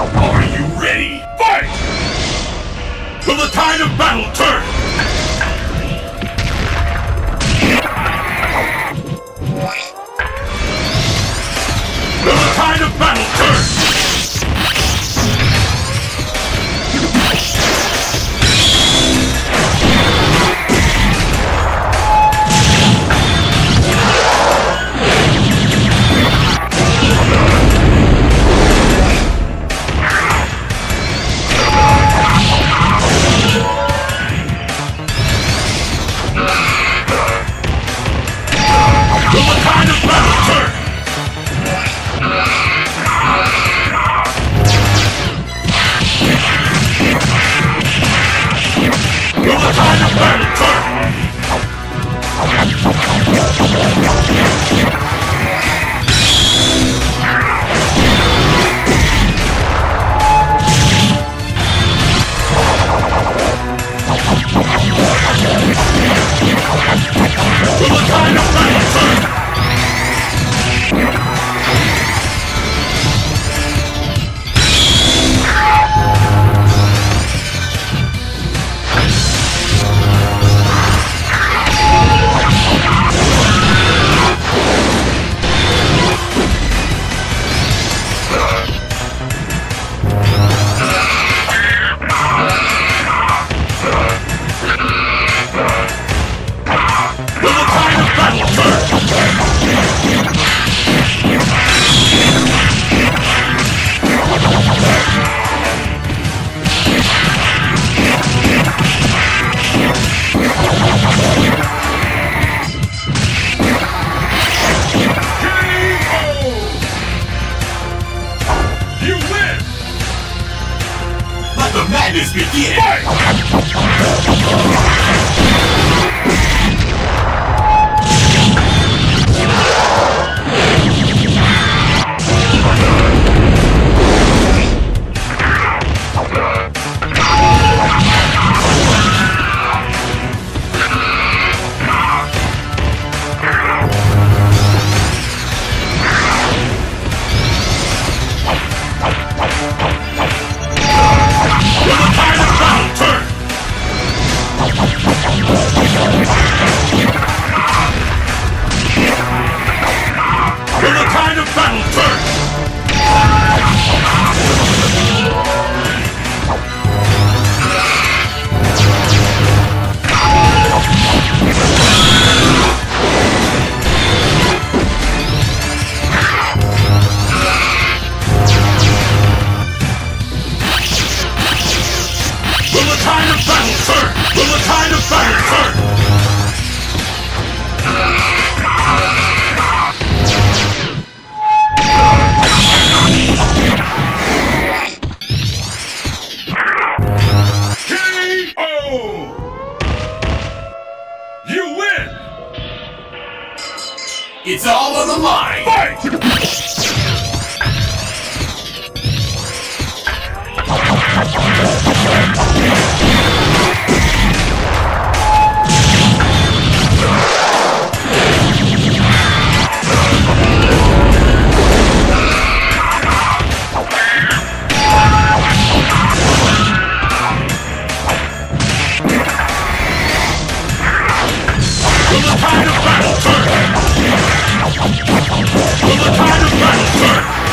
Are you ready? Fight! Till the tide of battle turns! Let's go. madness begin! Fight! Let's go. It's all on the line! Fight! From the of battle! For the time of battle turn?